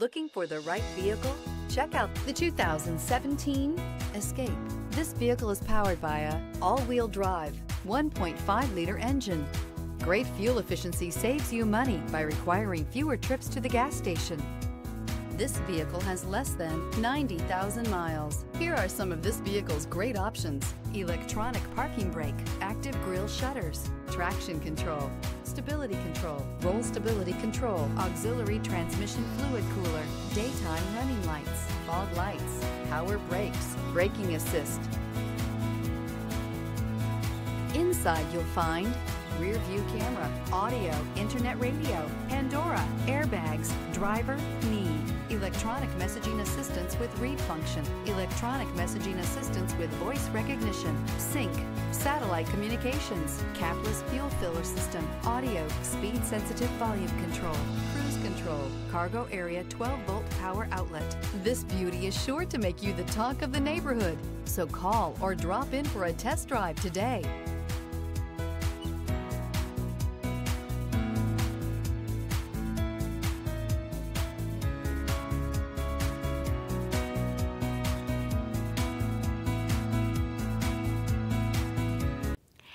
Looking for the right vehicle? Check out the 2017 Escape. This vehicle is powered by a all-wheel drive, 1.5-liter engine. Great fuel efficiency saves you money by requiring fewer trips to the gas station. This vehicle has less than 90,000 miles. Here are some of this vehicle's great options. Electronic parking brake, active grille shutters, traction control, stability control, roll stability control, auxiliary transmission fluid cooler, daytime running lights, fog lights, power brakes, braking assist. Inside you'll find rear view camera, audio, internet radio, Pandora, airbags, driver, knee, electronic messaging assistance with read function, electronic messaging assistance with voice recognition, sync, satellite communications, capless fuel filler system, audio, speed sensitive volume control, cruise control, cargo area 12 volt power outlet. This beauty is sure to make you the talk of the neighborhood. So call or drop in for a test drive today.